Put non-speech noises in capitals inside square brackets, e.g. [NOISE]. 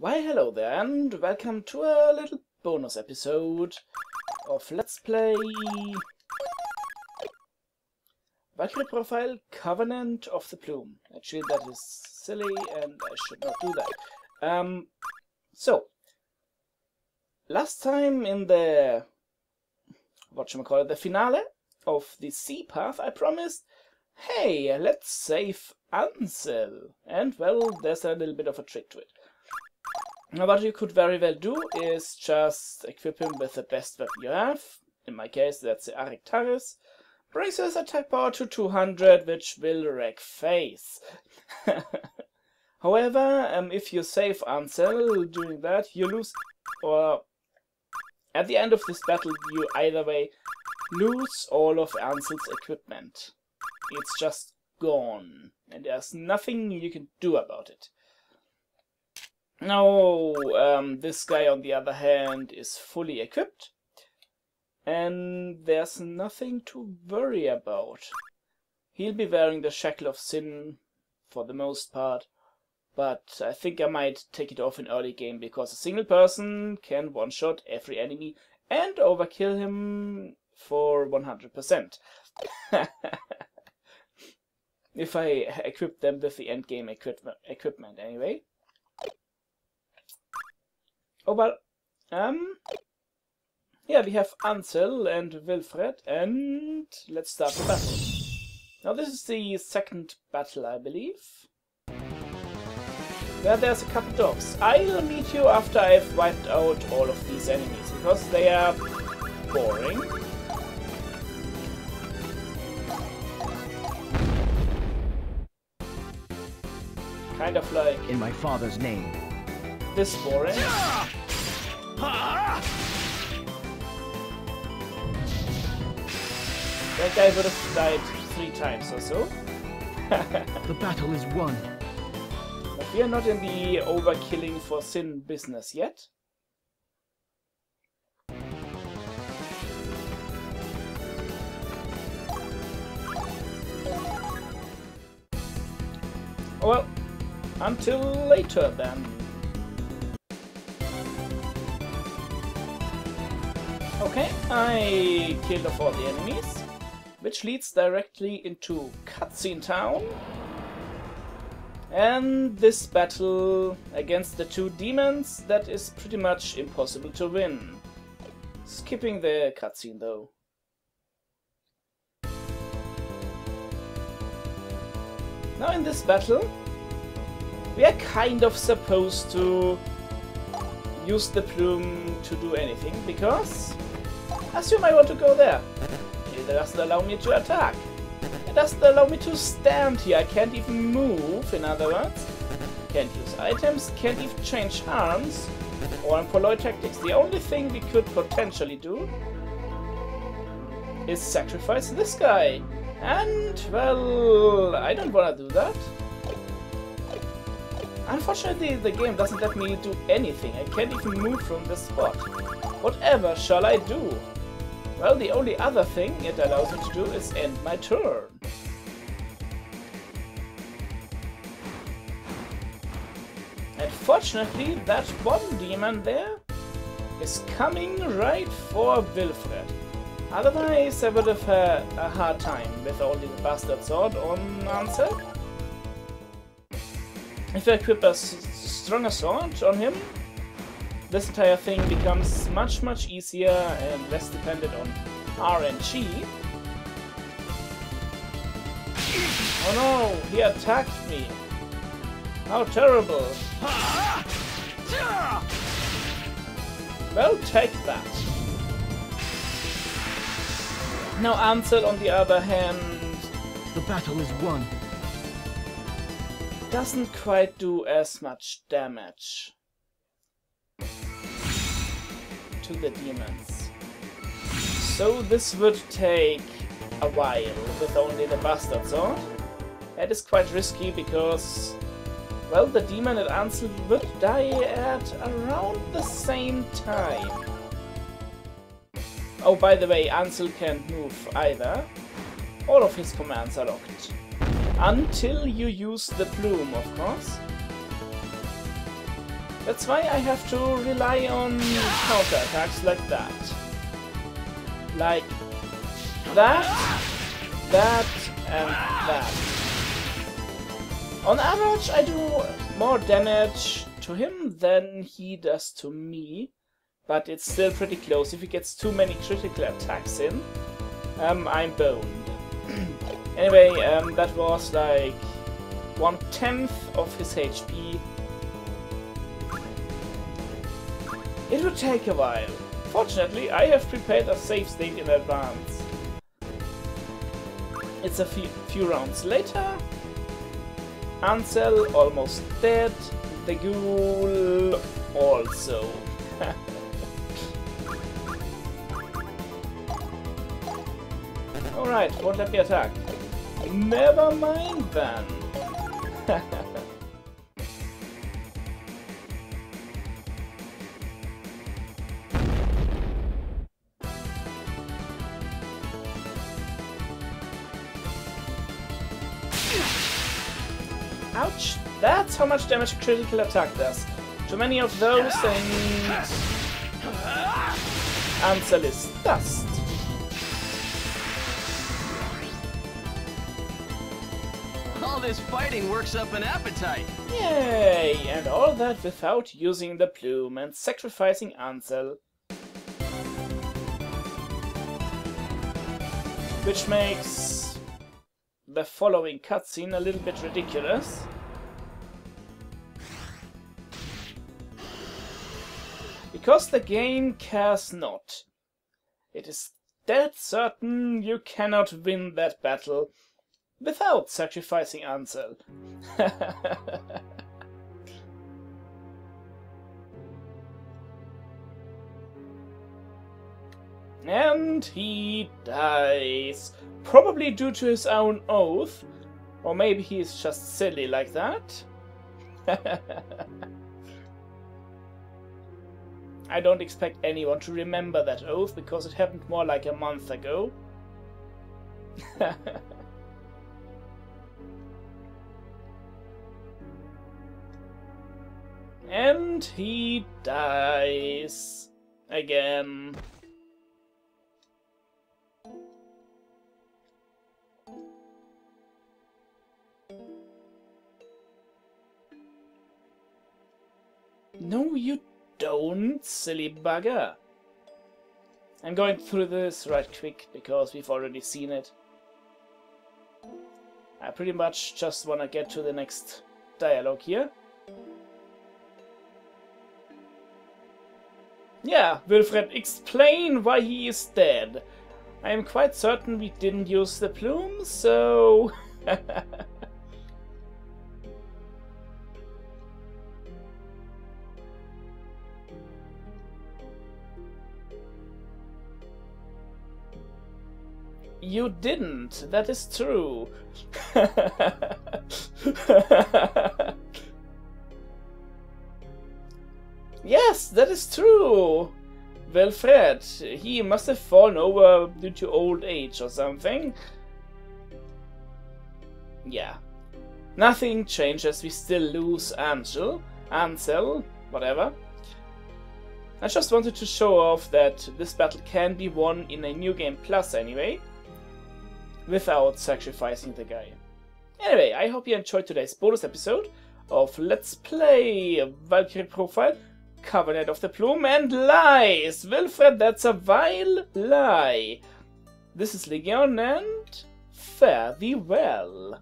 Why hello there and welcome to a little bonus episode of Let's Play Valkyrie Profile Covenant of the Plume. Actually that is silly and I should not do that. Um, so, last time in the, whatchamacallit, the finale of the C Path I promised, hey, let's save Ancel. And well, there's a little bit of a trick to it. Now what you could very well do is just equip him with the best weapon you have. In my case that's the Arcturus. Brings his attack power to 200 which will wreck face. [LAUGHS] However, um, if you save Ancel doing that, you lose, or at the end of this battle you either way lose all of Ancel's equipment. It's just gone, and there's nothing you can do about it. Now, um, this guy on the other hand is fully equipped and there's nothing to worry about. He'll be wearing the Shackle of Sin for the most part, but I think I might take it off in early game because a single person can one-shot every enemy and overkill him for 100%. [LAUGHS] if I equip them with the endgame equipment, equipment anyway. Oh well, um, yeah, we have Ancel and Wilfred, and let's start the battle. Now this is the second battle, I believe. Where there's a couple dogs. I'll meet you after I've wiped out all of these enemies, because they are boring. Kind of like... In my father's name. This boring. That guy would have died three times or so. [LAUGHS] the battle is won. But we are not in the overkilling for sin business yet. Well, until later then. Okay, I killed off all the enemies which leads directly into Cutscene Town. And this battle against the two demons, that is pretty much impossible to win. Skipping the cutscene though. Now in this battle, we are kind of supposed to use the plume to do anything, because assume I want to go there. It doesn't allow me to attack. It doesn't allow me to stand here. I can't even move, in other words. Can't use items, can't even change arms or employ tactics. The only thing we could potentially do is sacrifice this guy. And, well, I don't want to do that. Unfortunately, the game doesn't let me do anything. I can't even move from this spot. Whatever shall I do? Well, the only other thing it allows me to do is end my turn. And fortunately, that one demon there is coming right for Wilfred. Otherwise, I would have had a hard time with only the Bastard Sword on Ancel. If I equip a stronger sword on him, this entire thing becomes much, much easier and less dependent on RNG. Oh no, he attacked me. How terrible. Well, take that. Now Ancel, on the other hand... The battle is won. Doesn't quite do as much damage. To the demons. So this would take a while with only the Bastard Sword. That is quite risky because, well, the demon and Ancel would die at around the same time. Oh, by the way, Ancel can't move either. All of his commands are locked. Until you use the plume, of course. That's why I have to rely on counter-attacks like that. Like that, that, and that. On average, I do more damage to him than he does to me, but it's still pretty close. If he gets too many critical attacks in, um, I'm boned. [CLEARS THROAT] anyway, um, that was like one tenth of his HP. It would take a while. Fortunately, I have prepared a save state in advance. It's a few, few rounds later. Ancel almost dead. The ghoul also. [LAUGHS] Alright, won't let me attack. Never mind then. [LAUGHS] Ouch! That's how much damage a critical attack does. Too many of those and... Ancel is dust. All this fighting works up an appetite. Yay! And all that without using the plume and sacrificing Ancel. Which makes the following cutscene a little bit ridiculous. Because the game cares not. It is dead certain you cannot win that battle without sacrificing Ancel. [LAUGHS] and he dies. Probably due to his own oath. Or maybe he's just silly like that. [LAUGHS] I don't expect anyone to remember that oath because it happened more like a month ago. [LAUGHS] and he dies again. No, you don't, silly bugger. I'm going through this right quick because we've already seen it. I pretty much just want to get to the next dialogue here. Yeah, Wilfred, explain why he is dead. I am quite certain we didn't use the plume, so... [LAUGHS] [LAUGHS] You didn't. That is true. [LAUGHS] yes, that is true. Well, Fred, he must have fallen over due to old age or something. Yeah. Nothing changes, we still lose Angel, Ancel, whatever. I just wanted to show off that this battle can be won in a New Game Plus anyway without sacrificing the guy. Anyway, I hope you enjoyed today's bonus episode of Let's Play Valkyrie Profile, Covenant of the Plume, and Lies! Wilfred, that's a vile lie! This is Leghion, and fare thee well!